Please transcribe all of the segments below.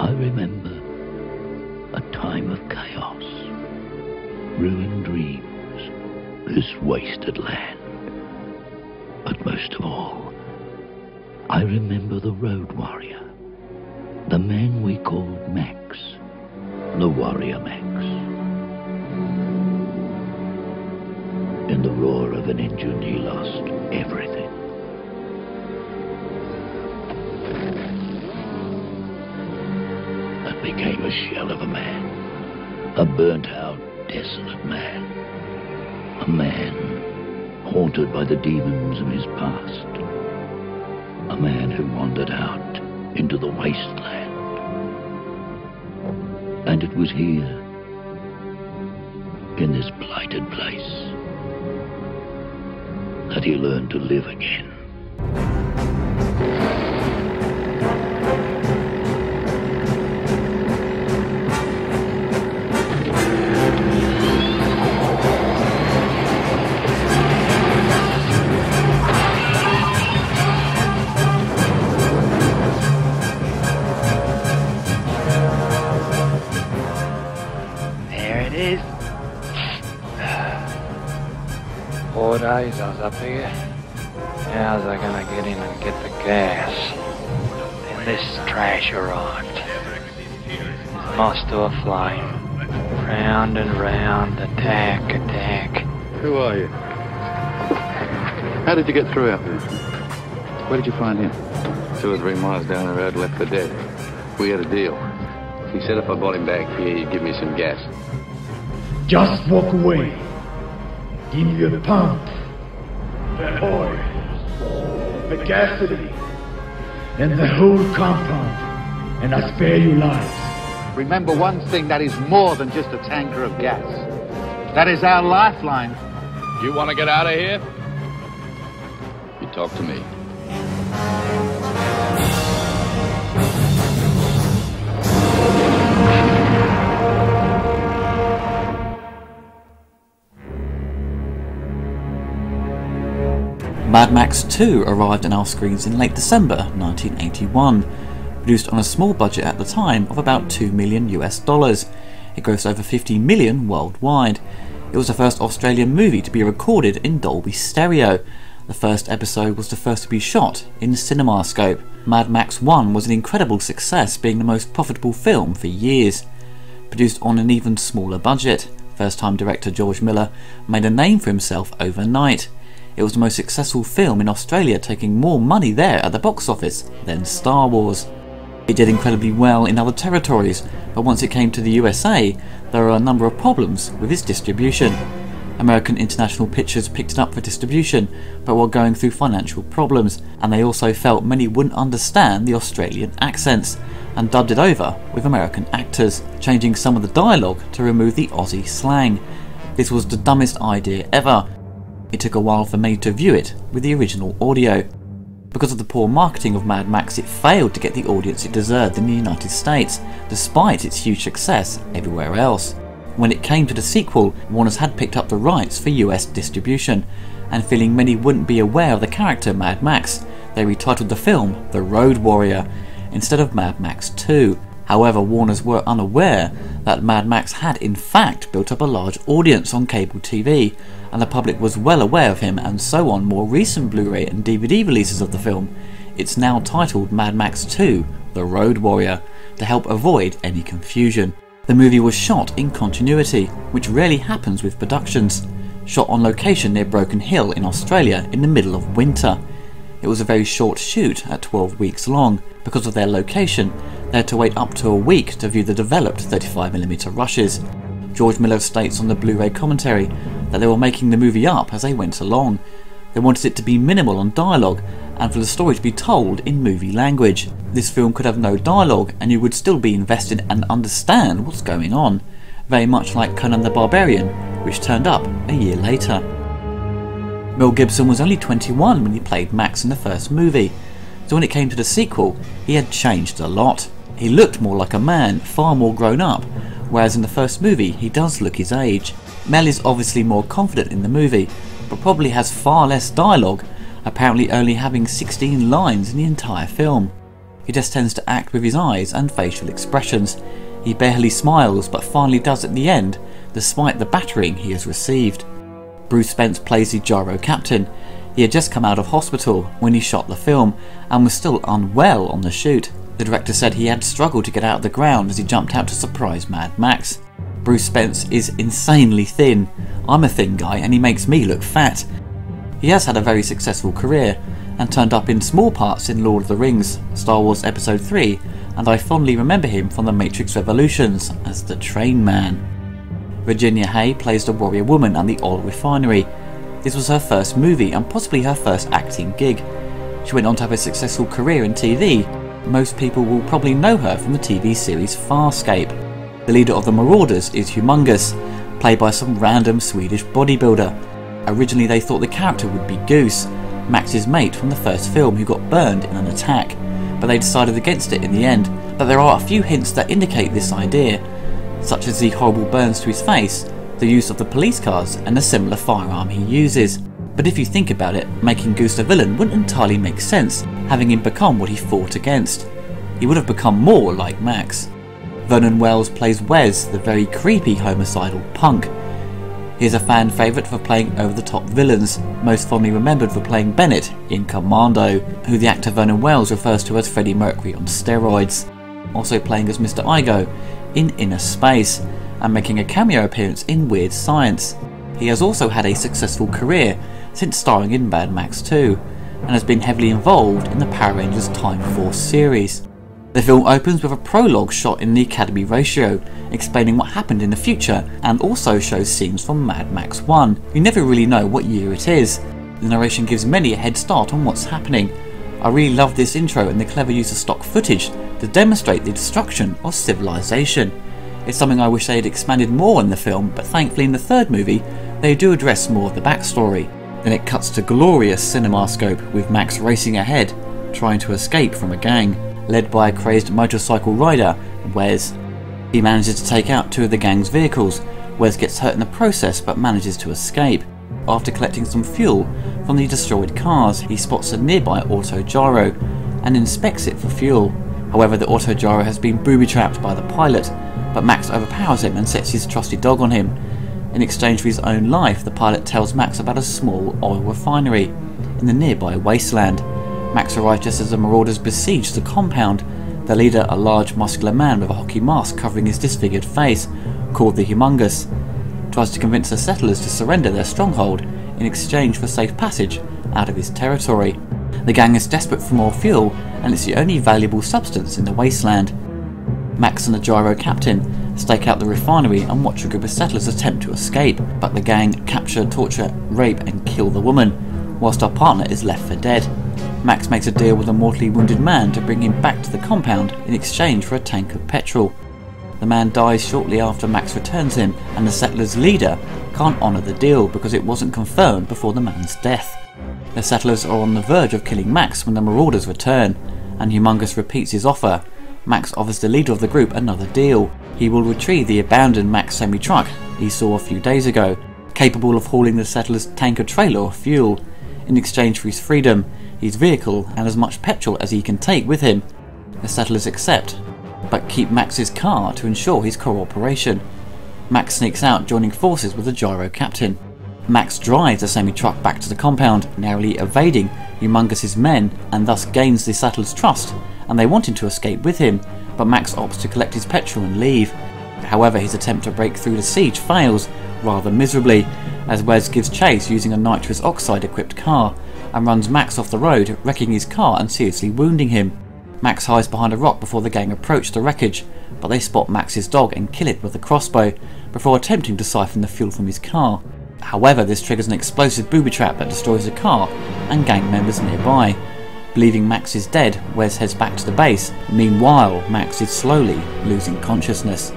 I remember a time of chaos, ruined dreams, this wasted land. But most of all, I remember the road warrior, the man we called Max, the warrior Max. In the roar of an engine, he lost everything. Became a shell of a man, a burnt out, desolate man, a man haunted by the demons of his past, a man who wandered out into the wasteland. And it was here, in this blighted place, that he learned to live again. Four days I was up here. How's I gonna get in and get the gas? Then this trash arrived. Moss to a flame. Round and round, attack, attack. Who are you? How did you get through out there? Where did you find him? Two or three miles down the road, left for dead. We had a deal. He said if I brought him back here, he'd give me some gas. Just walk away. Give me the pump, the oil, the gasoline, and the whole compound, and I spare you lives. Remember one thing that is more than just a tanker of gas. That is our lifeline. You want to get out of here? You talk to me. Mad Max 2 arrived on our screens in late December 1981. Produced on a small budget at the time of about 2 million US dollars. It grossed over 50 million worldwide. It was the first Australian movie to be recorded in Dolby Stereo. The first episode was the first to be shot in CinemaScope. Mad Max 1 was an incredible success, being the most profitable film for years. Produced on an even smaller budget, first time director George Miller made a name for himself overnight. It was the most successful film in Australia, taking more money there at the box office than Star Wars. It did incredibly well in other territories, but once it came to the USA, there were a number of problems with its distribution. American International Pictures picked it up for distribution, but were going through financial problems, and they also felt many wouldn't understand the Australian accents, and dubbed it over with American actors, changing some of the dialogue to remove the Aussie slang. This was the dumbest idea ever. It took a while for me to view it with the original audio. Because of the poor marketing of Mad Max, it failed to get the audience it deserved in the United States, despite its huge success everywhere else. When it came to the sequel, Warner's had picked up the rights for US distribution, and feeling many wouldn't be aware of the character Mad Max, they retitled the film The Road Warrior instead of Mad Max 2. However, Warners were unaware that Mad Max had in fact built up a large audience on cable TV, and the public was well aware of him, and so on more recent Blu ray and DVD releases of the film. It's now titled Mad Max 2 The Road Warrior to help avoid any confusion. The movie was shot in continuity, which rarely happens with productions. Shot on location near Broken Hill in Australia in the middle of winter. It was a very short shoot at 12 weeks long. Because of their location, they had to wait up to a week to view the developed 35mm rushes. George Miller states on the Blu ray commentary that they were making the movie up as they went along. They wanted it to be minimal on dialogue and for the story to be told in movie language. This film could have no dialogue and you would still be invested and understand what's going on, very much like Conan the Barbarian, which turned up a year later. Mel Gibson was only 21 when he played Max in the first movie, so when it came to the sequel, he had changed a lot. He looked more like a man, far more grown up, whereas in the first movie he does look his age. Mel is obviously more confident in the movie, but probably has far less dialogue, apparently only having 16 lines in the entire film. He just tends to act with his eyes and facial expressions. He barely smiles, but finally does at the end, despite the battering he has received. Bruce Spence plays the gyro captain. He had just come out of hospital when he shot the film and was still unwell on the shoot. The director said he had struggled to get out of the ground as he jumped out to surprise Mad Max. Bruce Spence is insanely thin. I'm a thin guy and he makes me look fat. He has had a very successful career and turned up in small parts in Lord of the Rings, Star Wars Episode 3, and I fondly remember him from The Matrix Revolutions as the Train Man. Virginia Hay plays the warrior woman at the oil refinery. This was her first movie and possibly her first acting gig. She went on to have a successful career in TV. Most people will probably know her from the TV series Farscape. The leader of the Marauders is Humungus, played by some random Swedish bodybuilder. Originally they thought the character would be Goose, Max's mate from the first film who got burned in an attack, but they decided against it in the end. But there are a few hints that indicate this idea, such as the horrible burns to his face, the use of the police cars, and the similar firearm he uses. But if you think about it, making Goose a villain wouldn't entirely make sense, having him become what he fought against. He would have become more like Max. Vernon Wells plays Wes, the very creepy homicidal punk. He is a fan favourite for playing over the top villains, most fondly remembered for playing Bennett in Commando, who the actor Vernon Wells refers to as Freddie Mercury on steroids. Also playing as Mr. Igoe in Innerspace, and making a cameo appearance in Weird Science. He has also had a successful career since starring in Mad Max 2, and has been heavily involved in the Power Rangers Time Force series. The film opens with a prologue shot in the Academy ratio, explaining what happened in the future, and also shows scenes from Mad Max 1. You never really know what year it is. The narration gives many a head start on what's happening. I really love this intro and the clever use of stock footage to demonstrate the destruction of civilization. It's something I wish they had expanded more in the film, but thankfully in the third movie, they do address more of the backstory. Then it cuts to glorious cinemascope with Max racing ahead, trying to escape from a gang, led by a crazed motorcycle rider, Wes. He manages to take out two of the gang's vehicles. Wes gets hurt in the process but manages to escape. After collecting some fuel from the destroyed cars, he spots a nearby auto gyro and inspects it for fuel. However, the auto gyro has been booby trapped by the pilot, but Max overpowers him and sets his trusty dog on him. In exchange for his own life, the pilot tells Max about a small oil refinery in the nearby wasteland. Max arrives just as the marauders besiege the compound. The leader, a large muscular man with a hockey mask covering his disfigured face, called the Humungus, tries to convince the settlers to surrender their stronghold in exchange for safe passage out of his territory. The gang is desperate for more fuel, and it's the only valuable substance in the wasteland. Max and the gyro captain stake out the refinery and watch a group of settlers attempt to escape, but the gang capture, torture, rape, and kill the woman, whilst our partner is left for dead. Max makes a deal with a mortally wounded man to bring him back to the compound in exchange for a tank of petrol. The man dies shortly after Max returns him, and the settlers' leader can't honour the deal because it wasn't confirmed before the man's death. The settlers are on the verge of killing Max when the marauders return, and Humungus repeats his offer. Max offers the leader of the group another deal. He will retrieve the abandoned Mack semi truck he saw a few days ago, capable of hauling the settlers' tanker trailer of fuel. In exchange for his freedom, his vehicle, and as much petrol as he can take with him. The settlers accept, but keep Max's car to ensure his cooperation. Max sneaks out, joining forces with the gyro captain. Max drives the semi-truck back to the compound, narrowly evading Humungus's men, and thus gains the settlers' trust, and they want him to escape with him, but Max opts to collect his petrol and leave. However, his attempt to break through the siege fails, rather miserably, as Wes gives chase using a nitrous oxide equipped car, and runs Max off the road, wrecking his car and seriously wounding him. Max hides behind a rock before the gang approach the wreckage, but they spot Max's dog and kill it with a crossbow, before attempting to siphon the fuel from his car. However, this triggers an explosive booby trap that destroys the car and gang members nearby. Believing Max is dead, Wes heads back to the base. Meanwhile, Max is slowly losing consciousness.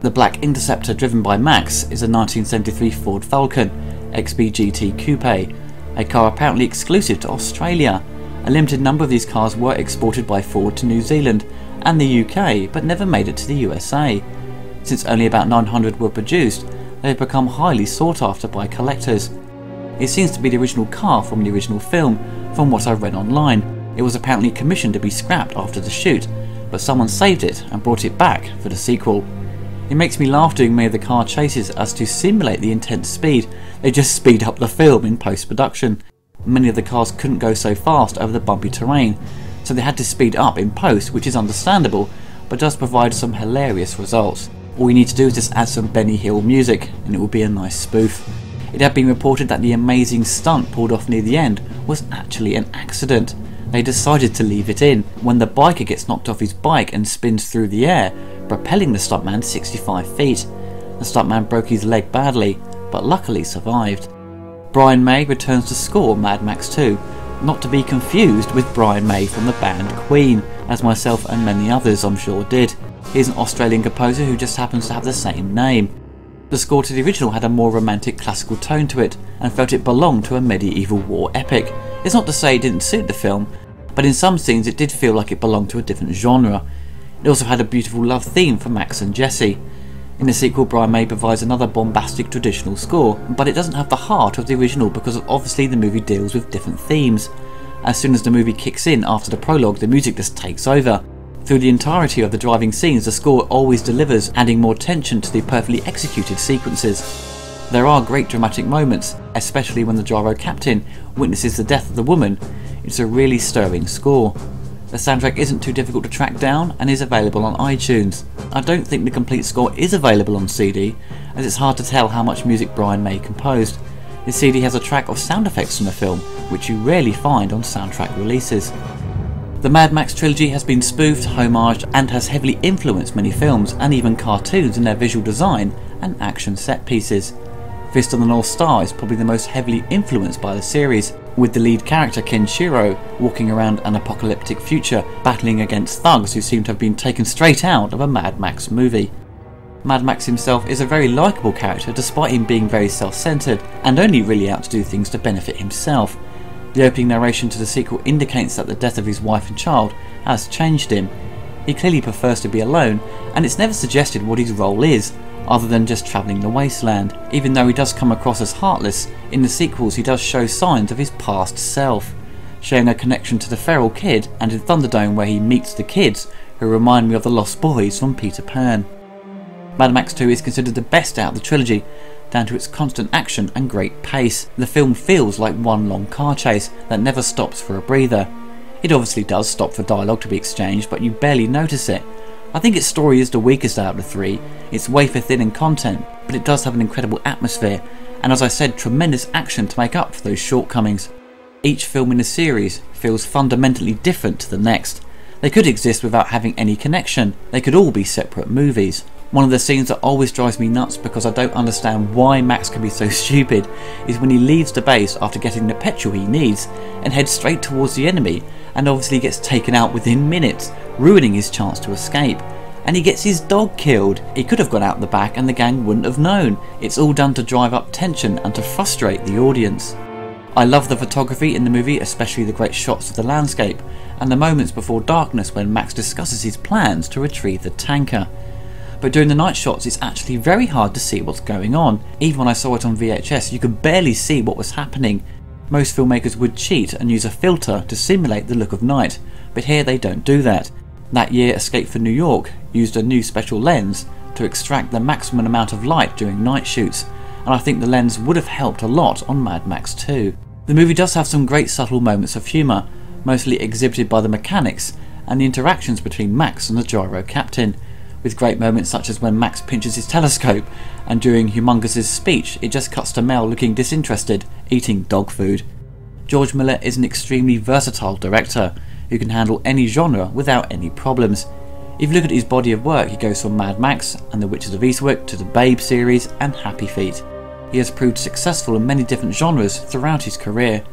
The Black Interceptor driven by Max is a 1973 Ford Falcon XB GT Coupe, a car apparently exclusive to Australia. A limited number of these cars were exported by Ford to New Zealand and the UK, but never made it to the USA. Since only about 900 were produced, they have become highly sought after by collectors. It seems to be the original car from the original film, from what I've read online. It was apparently commissioned to be scrapped after the shoot, but someone saved it and brought it back for the sequel. It makes me laugh doing many of the car chases as to simulate the intense speed, they just speed up the film in post production. Many of the cars couldn't go so fast over the bumpy terrain, so they had to speed up in post, which is understandable, but does provide some hilarious results. All you need to do is just add some Benny Hill music, and it will be a nice spoof. It had been reported that the amazing stunt pulled off near the end was actually an accident. They decided to leave it in when the biker gets knocked off his bike and spins through the air, propelling the stuntman 65 feet. The stuntman broke his leg badly, but luckily survived. Brian May returns to score Mad Max 2, not to be confused with Brian May from the band Queen, as myself and many others I'm sure did. He's an Australian composer who just happens to have the same name. The score to the original had a more romantic classical tone to it, and felt it belonged to a medieval war epic. It's not to say it didn't suit the film, but in some scenes it did feel like it belonged to a different genre. It also had a beautiful love theme for Max and Jesse. In the sequel, Brian May provides another bombastic traditional score, but it doesn't have the heart of the original because obviously the movie deals with different themes. As soon as the movie kicks in after the prologue, the music just takes over. Through the entirety of the driving scenes, the score always delivers, adding more tension to the perfectly executed sequences. There are great dramatic moments, especially when the gyro captain witnesses the death of the woman. It's a really stirring score. The soundtrack isn't too difficult to track down and is available on iTunes. I don't think the complete score is available on CD, as it's hard to tell how much music Brian May composed. The CD has a track of sound effects from the film, which you rarely find on soundtrack releases. The Mad Max trilogy has been spoofed, homaged, and has heavily influenced many films and even cartoons in their visual design and action set pieces. Fist of the North Star is probably the most heavily influenced by the series, with the lead character Kenshiro walking around an apocalyptic future battling against thugs who seem to have been taken straight out of a Mad Max movie. Mad Max himself is a very likeable character despite him being very self centered and only really out to do things to benefit himself. The opening narration to the sequel indicates that the death of his wife and child has changed him. He clearly prefers to be alone, and it's never suggested what his role is, other than just travelling the wasteland. Even though he does come across as heartless, in the sequels he does show signs of his past self, showing a connection to the feral kid and in Thunderdome where he meets the kids who remind me of the Lost Boys from Peter Pan. Mad Max 2 is considered the best out of the trilogy, down to its constant action and great pace. The film feels like one long car chase that never stops for a breather. It obviously does stop for dialogue to be exchanged, but you barely notice it, I think its story is the weakest out of the three. It's wafer thin in content, but it does have an incredible atmosphere, and as I said, tremendous action to make up for those shortcomings. Each film in the series feels fundamentally different to the next. They could exist without having any connection, they could all be separate movies. One of the scenes that always drives me nuts because I don't understand why Max can be so stupid is when he leaves the base after getting the petrol he needs and heads straight towards the enemy and obviously gets taken out within minutes, ruining his chance to escape. And he gets his dog killed. He could have gone out the back and the gang wouldn't have known. It's all done to drive up tension and to frustrate the audience. I love the photography in the movie, especially the great shots of the landscape, and the moments before darkness when Max discusses his plans to retrieve the tanker but during the night shots it's actually very hard to see what's going on. Even when I saw it on VHS you could barely see what was happening. Most filmmakers would cheat and use a filter to simulate the look of night, but here they don't do that. That year Escape from New York used a new special lens to extract the maximum amount of light during night shoots, and I think the lens would have helped a lot on Mad Max 2. The movie does have some great subtle moments of humour, mostly exhibited by the mechanics and the interactions between Max and the gyro captain, with great moments such as when Max pinches his telescope, and during Humungus's speech, it just cuts to Mel looking disinterested, eating dog food. George Miller is an extremely versatile director who can handle any genre without any problems. If you look at his body of work, he goes from Mad Max and The Witches of Eastwick to the Babe series and Happy Feet. He has proved successful in many different genres throughout his career.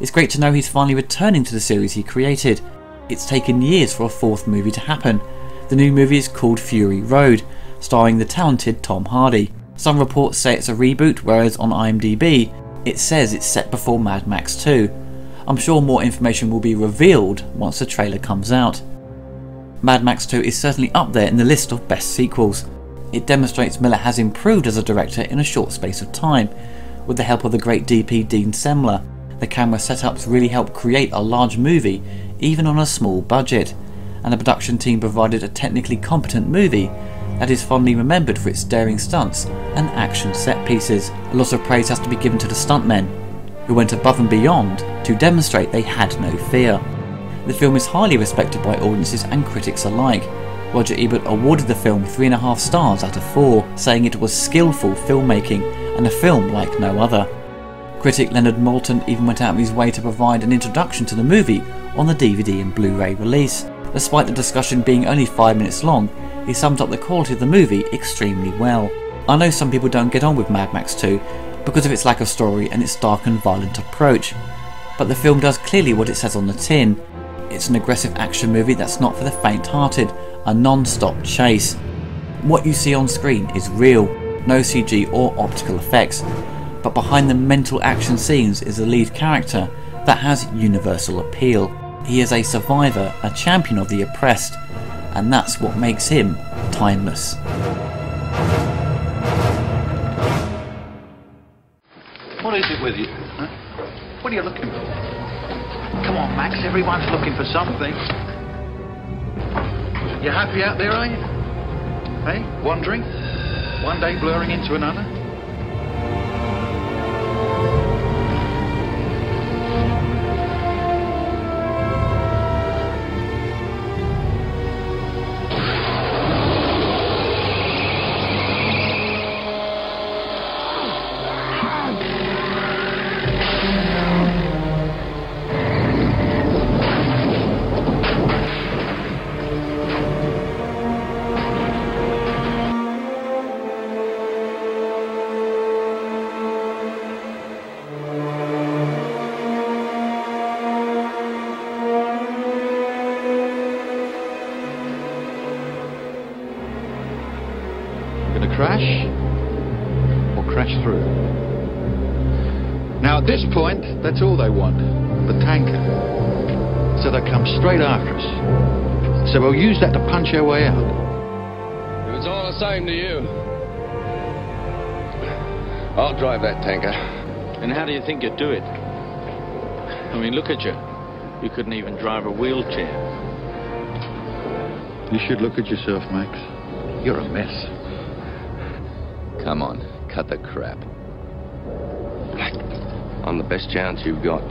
It's great to know he's finally returning to the series he created. It's taken years for a fourth movie to happen, the new movie is called Fury Road, starring the talented Tom Hardy. Some reports say it's a reboot, whereas on IMDb it says it's set before Mad Max 2. I'm sure more information will be revealed once the trailer comes out. Mad Max 2 is certainly up there in the list of best sequels. It demonstrates Miller has improved as a director in a short space of time. With the help of the great DP Dean Semler, the camera setups really help create a large movie even on a small budget, and the production team provided a technically competent movie that is fondly remembered for its daring stunts and action set pieces. A lot of praise has to be given to the stuntmen, who went above and beyond to demonstrate they had no fear. The film is highly respected by audiences and critics alike. Roger Ebert awarded the film 3.5 stars out of 4, saying it was skillful filmmaking and a film like no other. Critic Leonard Maltin even went out of his way to provide an introduction to the movie on the DVD and Blu ray release. Despite the discussion being only 5 minutes long, he summed up the quality of the movie extremely well. I know some people don't get on with Mad Max 2 because of its lack of story and its dark and violent approach, but the film does clearly what it says on the tin. It's an aggressive action movie that's not for the faint hearted, a non stop chase. What you see on screen is real, no CG or optical effects, but behind the mental action scenes is a lead character that has universal appeal. He is a survivor, a champion of the oppressed, and that's what makes him timeless. What is it with you? Huh? What are you looking for? Come on, Max. Everyone's looking for something. You happy out there, are you? Hey, wandering? One day blurring into another? Crash or crash through? Now, at this point, that's all they want the tanker. So they come straight after us. So we'll use that to punch our way out. If it's all the same to you, I'll drive that tanker. And how do you think you'd do it? I mean, look at you. You couldn't even drive a wheelchair. You should look at yourself, Max. You're a mess. Come on, cut the crap. On the best chance you've got.